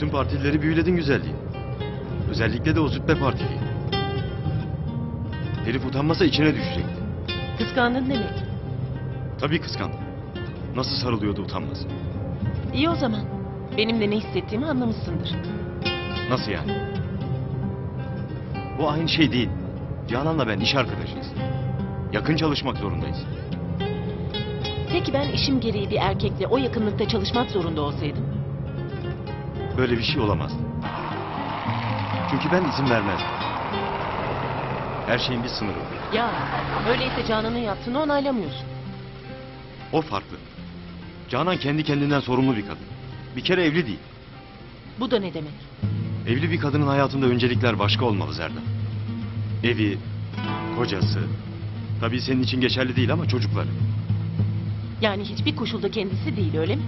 Bütün partilileri büyüledin güzelliği. Özellikle de o züppe partiliyi. Herif utanmasa içine düşecekti. Kıskandın demek. Tabii kıskandım. Nasıl sarılıyordu utanmaz. İyi o zaman. Benim de ne hissettiğimi anlamışsındır. Nasıl yani? Bu aynı şey değil. Canan'la ben iş arkadaşıyız. Yakın çalışmak zorundayız. Peki ben işim gereği bir erkekle o yakınlıkta çalışmak zorunda olsaydım? Böyle bir şey olamazdı. Çünkü ben izin vermezdim. Her şeyin bir sınırı var. Ya öyleyse Canan'ın yaptığını onaylamıyorsun. O farklı. Canan kendi kendinden sorumlu bir kadın. Bir kere evli değil. Bu da ne demek? Evli bir kadının hayatında öncelikler başka olmalı Zerdan. Evi, kocası. Tabii senin için geçerli değil ama çocukları. Yani hiçbir koşulda kendisi değil öyle mi?